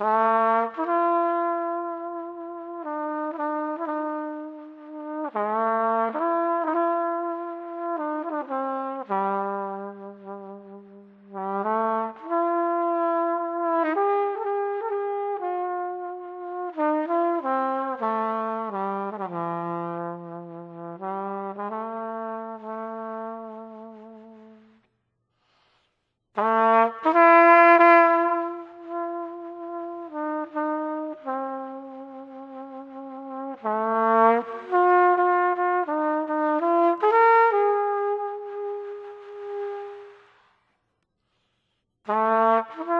Uh-huh. Uh-huh.